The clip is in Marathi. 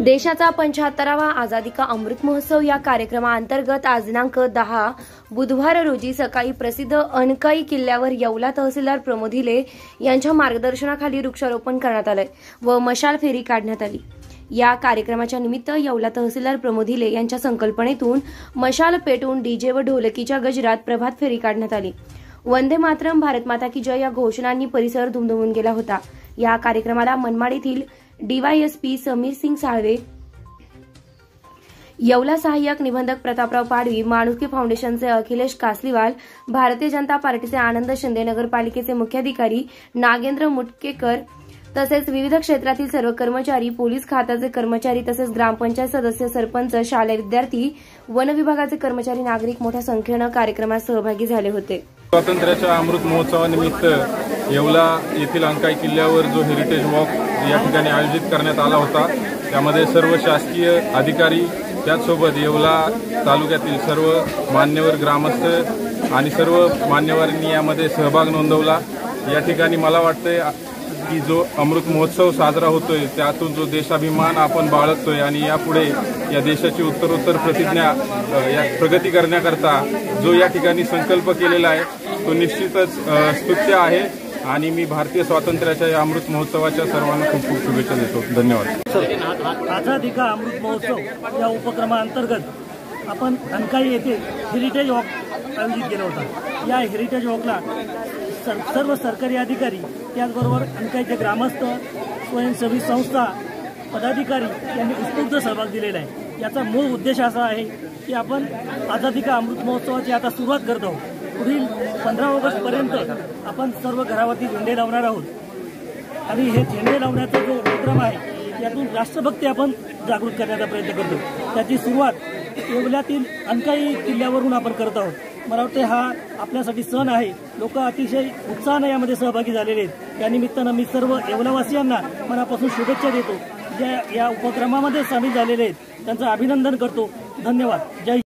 देशाचा पंच्याहत्तरावा आझादी का अमृत महोत्सव या कार्यक्रमाअंतर्गत आज दिनांक दहा बुधवार रोजी सकाळी प्रसिद्ध अनकाई किल्ल्यावर येवला तहसीलदार प्रमोद हिले यांच्या मार्गदर्शनाखाली वृक्षारोपण करण्यात आलंय व मशाल फेरी काढण्यात आली. या कार्यक्रमाच्या निमित्त येवला तहसीलदार प्रमोद हिले यांच्या संकल्पनेतून मशाल पेटवून डीजे व ढोलकीच्या गजरात प्रभात फेरी काढण्यात आली. वंदे मातरम भारत माता की जय या घोषणांनी परिसर दुमदुमून गेला होता. या कार्यक्रमाला मनमाड येथील डीवायएसपी समीर सिंग साळवे. येवला सहाय्यक निबंधक प्रतापराव पाडवी माणुसकी फाउंडेशनचे अखिलेश कासलीवाल भारतीय जनता पार्टीचे आनंद शिंदे नगरपालिकेचे मुख्याधिकारी नागेंद्र मुटकेकर तसेच विविध क्षेत्रातील सर्व कर्मचारी पोलीस खात्याचे कर्मचारी तसेच ग्रामपंचायत सदस्य सरपंच शालेय विद्यार्थी वन विभागाचे कर्मचारी नागरिक मोठ्या संख्येनं कार्यक्रमात सहभागी झाले होते. स्वातंत्र्याच्या अमृत महोत्सवानिमित्त येवला येथील अंकाई किल्ल्यावर जो हेरिटेज वॉक या ठिकाणी आयोजित करण्यात आला होता त्यामध्ये सर्व शासकीय अधिकारी त्याचसोबत येवला तालुक्यातील सर्व मान्यवर ग्रामस्थ आणि सर्व मान्यवरांनी यामध्ये सहभाग नोंदवला. या ठिकाणी मला वाटतं की जो अमृत महोत्सव साजरा होतोय त्यातून जो देशाभिमान आपण बाळगतोय आणि यापुढे या देशाची उत्तरोत्तर प्रतिज्ञा या प्रगती करण्याकरता जो या ठिकाणी संकल्प केलेला आहे तो निश्चितच स्तुत्य आहे. आणि मी भारतीय स्वातंत्र्याच्या या अमृत महोत्सवाच्या सर्वांना खूप खूप शुभेच्छा देतो. धन्यवाद. आझादी का अमृत महोत्सव या उपक्रमाअंतर्गत आपण अनकाई येथे हेरिटेज वॉक आयोजित केला होता. या हेरिटेज वॉकला सर सर्व सरकारी अधिकारी त्याचबरोबर अनकाईचे ग्रामस्थ स्वयंसेवी संस्था पदाधिकारी यांनी उत्स्फूर्त सहभाग दिलेला आहे. याचा मूळ उद्देश असा आहे की आपण आझादी का अमृत महोत्सवाची आता सुरुवात करत आहोत. पुढील पंधरा ऑगस्टपर्यंत आपण सर्व घरावरती झेंडे लावणार आहोत. आणि हे झेंडे लावण्याचा जो उपक्रम आहे यातून राष्ट्रभक्ती आपण जागृत करण्याचा प्रयत्न करतो. त्याची सुरुवात येवल्यातील अनकाई किल्ल्यावरून आपण करत आहोत. मला वाटते हा आपल्यासाठी सण आहे. लोक अतिशय उत्साहानं यामध्ये सहभागी झालेले आहेत. यानिमित्तानं मी सर्व येवलावासियांना मनापासून शुभेच्छा देतो. ज्या या उपक्रमामध्ये सामील झालेले आहेत. त्यांचं अभिनंदन करतो. धन्यवाद. जय